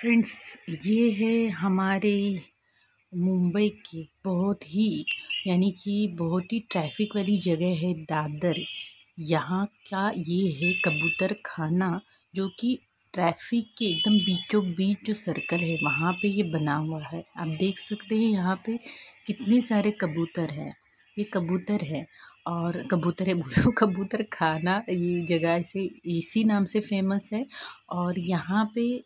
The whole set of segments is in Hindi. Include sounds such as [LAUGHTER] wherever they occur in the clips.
फ्रेंड्स ये है हमारे मुंबई की बहुत ही, यानी कि बहुत ही ट्रैफ़िक वाली जगह है दादर। यहाँ का ये है कबूतर खाना, जो कि ट्रैफ़िक के एकदम बीचों बीच जो सर्कल है, वहाँ पे ये बना हुआ है। आप देख सकते हैं यहाँ पे कितने सारे कबूतर हैं। ये कबूतर है और कबूतर है, बोलो [LAUGHS] कबूतर खाना, ये जगह से इसी नाम से फ़ेमस है। और यहाँ पे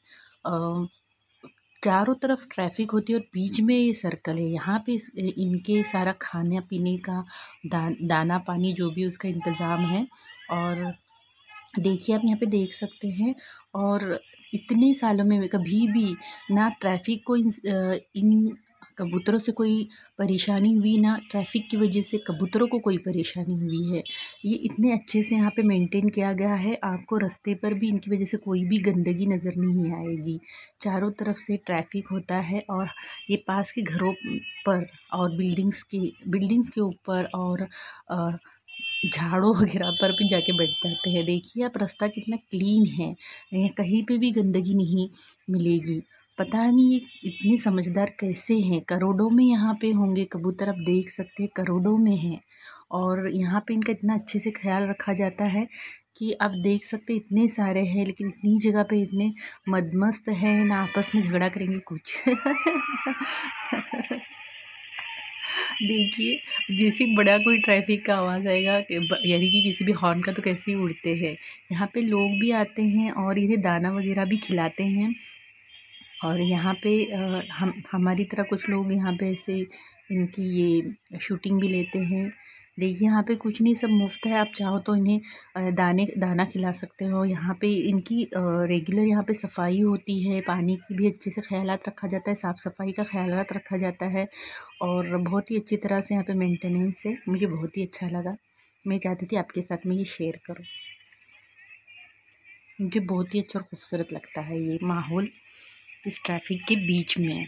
चारों तरफ़ ट्रैफ़िक होती है और बीच में ये सर्कल है। यहाँ पे इनके सारा खाने पीने का दा, दाना पानी जो भी उसका इंतज़ाम है और देखिए आप यहाँ पे देख सकते हैं और इतने सालों में कभी भी ना ट्रैफ़िक को इन, इन कबूतरों से कोई परेशानी हुई ना ट्रैफ़िक की वजह से कबूतरों को कोई परेशानी हुई है। ये इतने अच्छे से यहाँ पे मेंटेन किया गया है आपको रास्ते पर भी इनकी वजह से कोई भी गंदगी नज़र नहीं आएगी। चारों तरफ़ से ट्रैफ़िक होता है और ये पास के घरों पर और बिल्डिंग्स के बिल्डिंग्स के ऊपर और आ, झाड़ों वगैरह पर भी जाके बैठ जाते हैं। देखिए आप रास्ता कितना क्लीन है कहीं पे भी गंदगी नहीं मिलेगी। पता नहीं ये इतने समझदार कैसे हैं। करोड़ों में यहाँ पे होंगे, कबूतर आप देख सकते हैं, करोड़ों में हैं। और यहाँ पे इनका इतना अच्छे से ख्याल रखा जाता है कि आप देख सकते इतने सारे हैं, लेकिन इतनी जगह पे इतने मदमस्त हैं, ना आपस में झगड़ा करेंगे कुछ। [LAUGHS] देखिए, जैसे बड़ा कोई ट्रैफ़िक का आवाज़ आएगा यानी कि किसी भी हॉर्न का तो कैसे ही उड़ते हैं। यहाँ पे लोग भी आते हैं और इन्हें दाना वगैरह भी खिलाते हैं। और यहाँ पे हम, हमारी तरह कुछ लोग यहाँ पे ऐसे इनकी ये शूटिंग भी लेते हैं। देखिए, यहाँ पे कुछ नहीं, सब मुफ़्त है। आप चाहो तो इन्हें दाने, दाना खिला सकते हो। यहाँ पे इनकी रेगुलर यहाँ पे सफ़ाई होती है। पानी की भी अच्छे से ख्याल रखा जाता है। साफ़ सफ़ाई का ख्याल रखा जाता है। और बहुत ही अच्छी तरह से यहाँ पे मेंटेनेंस है। मुझे बहुत ही अच्छा लगा। मैं चाहती थी आपके साथ में ये शेयर करूँ। मुझे बहुत ही अच्छा और खूबसूरत लगता है ये माहौल। इस ट्रैफ़िक के बीच में